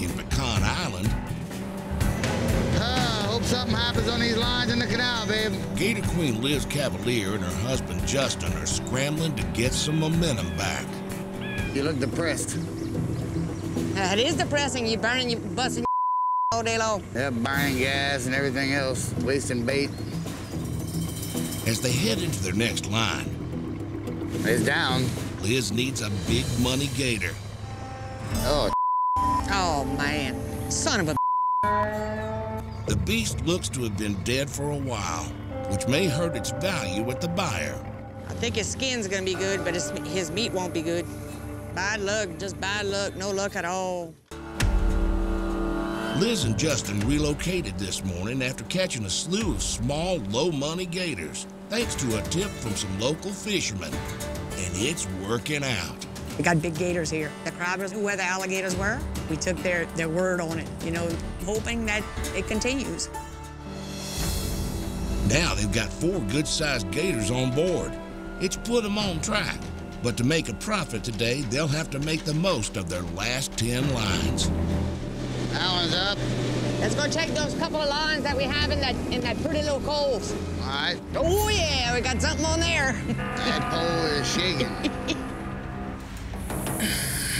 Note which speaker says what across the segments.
Speaker 1: in Pecan Island,
Speaker 2: Uh, hope something happens on these lines in the canal, babe.
Speaker 1: Gator Queen Liz Cavalier and her husband Justin are scrambling to get some momentum back.
Speaker 2: You look depressed.
Speaker 3: Uh, it is depressing. You're burning, you busting all day long.
Speaker 2: Yeah, burning gas and everything else, wasting bait.
Speaker 1: As they head into their next line,
Speaker 2: It's down.
Speaker 1: Liz needs a big money gator.
Speaker 2: Oh,
Speaker 3: man. Son of a.
Speaker 1: The beast looks to have been dead for a while, which may hurt its value at the buyer.
Speaker 3: I think his skin's gonna be good, but his, his meat won't be good. Bad luck, just bad luck, no luck at all.
Speaker 1: Liz and Justin relocated this morning after catching a slew of small, low money gators, thanks to a tip from some local fishermen. And it's working out.
Speaker 3: We got big gators here. The crabbers knew where the alligators were. We took their, their word on it, you know, hoping that it continues.
Speaker 1: Now they've got four good sized gators on board. It's put them on track. But to make a profit today, they'll have to make the most of their last 10 lines.
Speaker 2: that one's up.
Speaker 3: Let's go check those couple of lines that we have in that in that pretty little cove.
Speaker 2: All right,
Speaker 3: Oh yeah, we got something on there.
Speaker 2: that pole is shaking.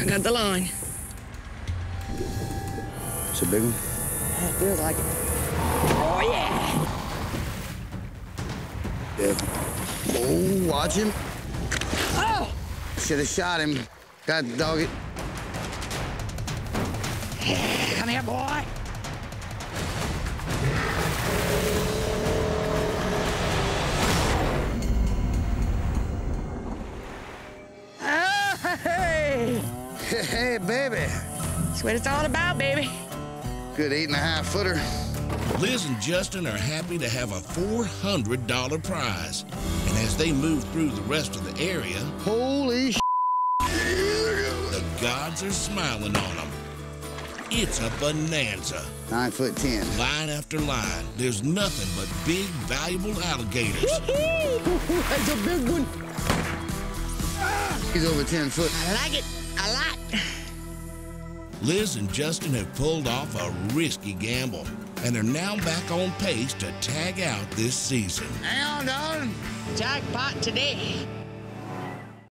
Speaker 3: I got the line.
Speaker 2: It's a big one.
Speaker 3: It feels like it. Oh yeah.
Speaker 2: Yeah. Oh, watch him.
Speaker 3: Oh!
Speaker 2: Should have shot him. God dog it.
Speaker 3: Come here, boy. Oh, hey!
Speaker 2: Hey, baby.
Speaker 3: That's what it's all about, baby.
Speaker 2: Good eight and a half footer.
Speaker 1: Liz and Justin are happy to have a $400 prize. And as they move through the rest of the area,
Speaker 2: Holy sh!
Speaker 1: the gods are smiling on them. It's a bonanza.
Speaker 2: Nine foot ten.
Speaker 1: Line after line, there's nothing but big, valuable alligators.
Speaker 3: That's a big one.
Speaker 2: He's over ten foot.
Speaker 3: I like it a lot.
Speaker 1: Liz and Justin have pulled off a risky gamble and are now back on pace to tag out this season.
Speaker 2: Hang on.
Speaker 3: Jackpot today.